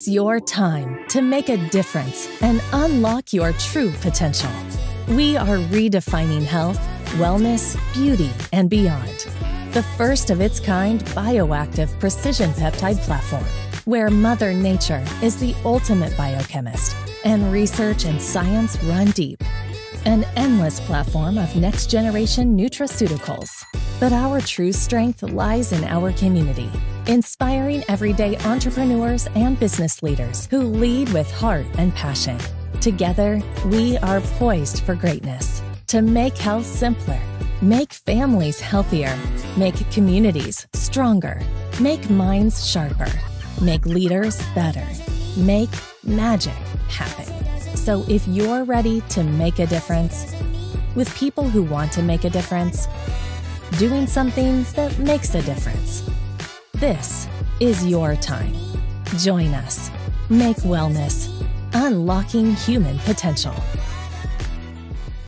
It's your time to make a difference and unlock your true potential. We are redefining health, wellness, beauty, and beyond. The first of its kind bioactive precision peptide platform, where Mother Nature is the ultimate biochemist and research and science run deep. An endless platform of next generation nutraceuticals. But our true strength lies in our community, inspiring everyday entrepreneurs and business leaders who lead with heart and passion. Together, we are poised for greatness to make health simpler, make families healthier, make communities stronger, make minds sharper, make leaders better, make magic happen. So if you're ready to make a difference, with people who want to make a difference, doing something that makes a difference, this is your time. Join us. Make wellness, unlocking human potential.